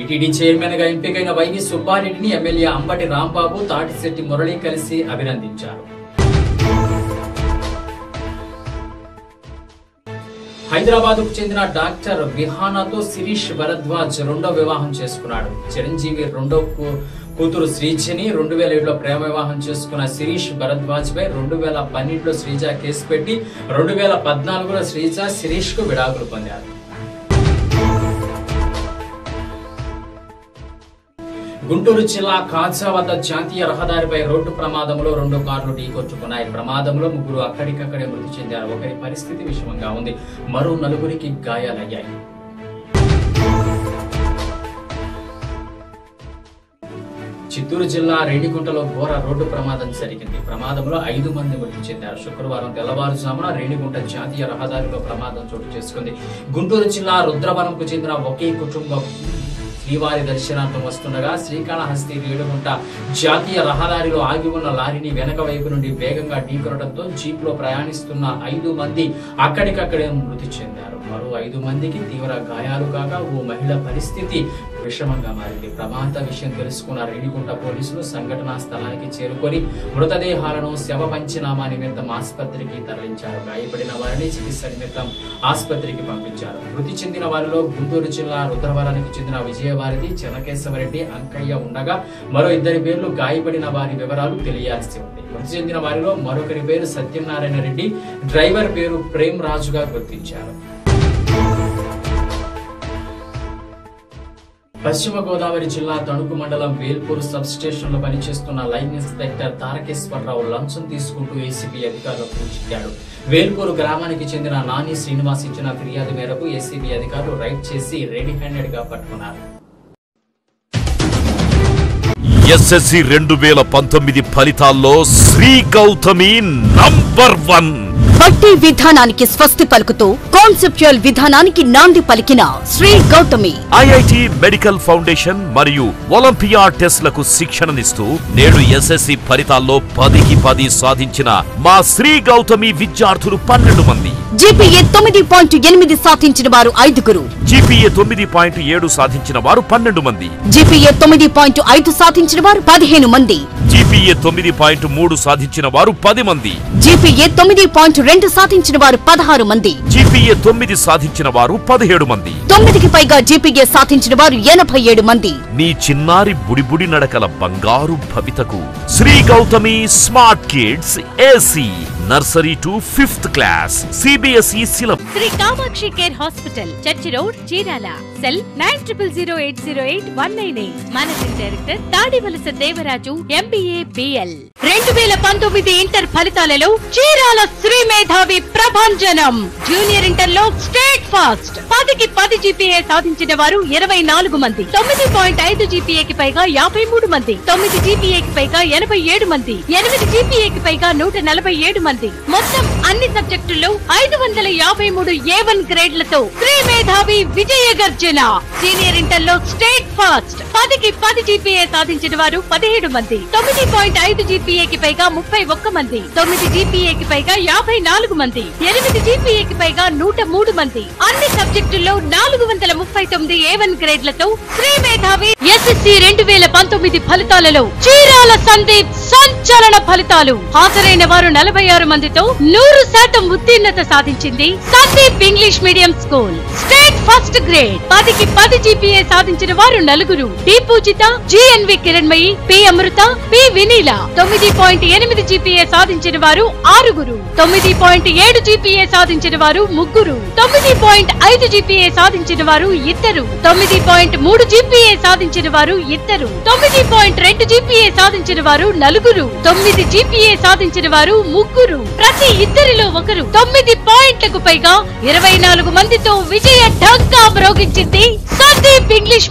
TTD చైర్మన్గా ఎంపికైన YV సుబ్బారెడ్డిని ఎమ్మెల్యే అంబటి రాంబాబు తాటిశెట్టి మురళి కలిసి అభినందించారు. హైదరాబాద్కు చెందిన డాక్టర్ విహానాతో శిరీష్ భరద్వాజ్ రెండో వివాహం చేసుకున్నాడు. చిరంజీవి రెండో కూ- కూతురు శ్రీజని రెండు వేల ఏడులో ప్రేమ వివాహం చేసుకున్న శిరీష్ భరద్వాజ్ పై రెండు వేల పన్నెండులో శ్రీజ కేసు పెట్టి రెండు వేల పద్నాలుగులో శ్రీజ శిరీష్కు విడాకులు పొందారు. గుంటూరు జిల్లా కాచా వద్ద జాతీయ రహదారిపై రోడ్డు ప్రమాదంలో రెండు కార్లు ఢీకొట్టుకున్నాయి ప్రమాదంలో ముగ్గురు అక్కడికక్కడే మృతి చెందారు. ఒకరి పరిస్థితి విషమంగా ఉంది. మరో నలుగురికి గాయాలయ్యాయి. చిత్తూరు జిల్లా రేణిగుంటలో ఘోర రోడ్డు ప్రమాదం జరిగింది. ప్రమాదంలో ఐదు మంది మృతి చెందారు. శుక్రవారం తెల్లవారుజామున రేణిగుంట జాతీయ రహదారిలో ప్రమాదం చోటు చేసుకుంది. గుంటూరు జిల్లా రుద్రవరంకు చెందిన ఒకే కుటుంబం శ్రీవారి దర్శనార్థం వస్తుండగా శ్రీకాళహస్తి వేడుగుంట జాతీయ రహదారిలో ఆగి ఉన్న లారీని వెనక వైపు నుండి వేగంగా ఢీకొనడంతో జీప్లో ప్రయాణిస్తున్న ఐదు మంది అక్కడికక్కడే మృతి చెందారు. మరో ఐదు మందికి తీవ్ర గాయాలు కాగా ఓ మహిళ పరిస్థితి విషమంగా మారింది. ప్రమాద విషయం తెలుసుకున్న రేణిగుంట పోలీసులు సంఘటనా స్థలానికి చేరుకొని మృతదేహాలను శవ పంచనామా నిమిత్తం ఆసుపత్రికి తరలించారు. గాయపడిన వారిని చికిత్స నిమిత్తం ఆసుపత్రికి పంపించారు. మృతి చెందిన వారిలో గుంటూరు జిల్లా రుద్రవరానికి చెందిన వారిది చెన్నకేశవరెడ్డి అంకయ్య ఉండగా మరో ఇద్దరి పేర్లు గాయపడిన వారి వివరాలు తెలియాల్సి ఉంది. మృతి చెందిన వారిలో మరొకరి పేరు సత్యనారాయణ రెడ్డి డ్రైవర్ పేరు ప్రేమ్ రాజుగా గుర్తించారు. పశ్చిమ గోదావరి జిల్లా తణుకు మండలం వేల్పూర్ సబ్ స్టేషన్లో పనిచేస్తున్న లైన్ ఇన్స్పెక్టర్ తారకేశ్వరరావు లంచం తీసుకుంటూ ఏసీబీ అధికారులకు చిక్కాడు. వేల్పూర్ గ్రామానికి చెందిన నాని శ్రీనివాస్ ఇచ్చిన ఫిర్యాదు మేరకు ఏసీబీ అధికారులు రైడ్ చేసి రెడీ హ్యాండెడ్గా పట్టుకున్నారు. ఎస్ఎస్సి రెండు వేల పంతొమ్మిది ఫలితాల్లో శ్రీ గౌతమి నంబర్ వన్. బట్టి విధానానికి స్వస్తి పలుకుతూ కాన్సెప్చువల్ విధానానికి నాంది పలికిన Sri Gautami. IIT medical foundation మరియు ఒలింపియా టెస్ట్లకు శిక్షణనిస్తూ నేడు ఎస్ఎస్సి ఫలితాల్లో పదికి పది సాధించిన మా శ్రీ గౌతమి విద్యార్థులు పన్నెండు మంది. జీపీఏ తొమ్మిది పాయింట్ ఎనిమిది సాధించిన వారు ఐదుగురు. జీపీఏ తొమ్మిది పాయింట్ ఏడు సాధించిన వారు పన్నెండు మంది. జీపీఏ తొమ్మిది పాయింట్ ఐదు సాధించిన వారు పదిహేను మంది. జీపీఏ తొమ్మిది పాయింట్ మూడు సాధించిన వారు పది మంది. జీపీఏ తొమ్మిది పాయింట్ రెండు సాధించిన వారు పదహారు మంది. జీపీఏ తొమ్మిది సాధించిన వారు పదిహేడు మంది. తొమ్మిదికి పైగా జీపీఏ సాధించిన వారు ఎనభై ఏడు మంది. నీ చిన్నారి బుడిబుడి నడకల బంగారు భవితకు. Sri Gautami smart kids AC nursery to fifth class CBSE syllabus. Sri Kamakshi care hospital church road Chirala. Cell nine triple zero eight zero eight one nine eight. Managing director Tadivalasa Devaraju MBA BL. రెండు వేల పంతొమ్మిది inter ఫలితాలలో చీరాల శ్రీ మేధావి ప్రభంజనం. Junior ఇంటర్లో state first. పదికి పది GPA సాధించిన వారు ఇరవై నాలుగు మంది. తొమ్మిది పాయింట్ ఐదు జీపీఏకి పైగా యాభై మూడు మంది. తొమ్మిది జీపీఏకి పైగా ఎనభై ఏడు మంది. ఎనిమిది జీపీఏకి పైగా నూట నలభై ఏడు మంది. మొత్తం అన్ని సబ్జెక్టుల్లో ఐదు వందల యాభై మూడు ఏ వన్ గ్రేడ్లతో శ్రీ మేధావి విజయ గర్జన సీనియర్ ఇంటర్లో స్టేట్ ఫస్ట్. పదికి పది జీపీఏ సాధించిన వారు పదిహేడు మంది. తొమ్మిది పాయింట్ ఐదు జీపీఏకి పైగా ముప్పై ఒక్క మంది. తొమ్మిది జీపీఏకి పైగా యాభై నాలుగు మంది. ఎనిమిది జీపీఏకి పైగా నూట మూడు మంది. అన్ని సబ్జెక్టుల్లో నాలుగు వందల ముప్పై తొమ్మిది ఏ వన్ గ్రేడ్లతో శ్రీ మేధావి ఎస్ఎస్సి రెండు వేల పంతొమ్మిది ఫలితాలలో చీరాల సందీప్ సంచలన ఫలితాలు. హాజరైన వారు నలభై ఆరు మందితో నూరు శాతం ఉత్తీర్ణత సాధించింది Sandeep English medium school. First grade. పదికి పది జీపీఏ సాధించిన వారు నలుగురు. D Poojitha GNV Kiranmayi P Amrutha P Vineela. తొమ్మిది పాయింట్ ఎనిమిది జీపీఏ సాధించిన వారు ఆరుగురు. తొమ్మిది పాయింట్ ఏడు జీపీఏ సాధించిన వారు ముగ్గురు. తొమ్మిది పాయింట్ ఐదు జీపీఏ సాధించిన వారు ఇద్దరు. తొమ్మిది పాయింట్ మూడు జీపీఏ సాధించిన వారు ఇద్దరు. తొమ్మిది పాయింట్ రెండు జీపీఏ సాధించిన వారు నలుగురు. తొమ్మిది జీపీఏ సాధించిన వారు ముగ్గురు. ప్రతి ఇద్దరిలో ఒకరు. తొమ్మిది పాయింట్లకు పైగా ఇరవై నాలుగు మందితో విజయ ఢంకా మ్రోగించింది సందీప్ ఇంగ్లీష్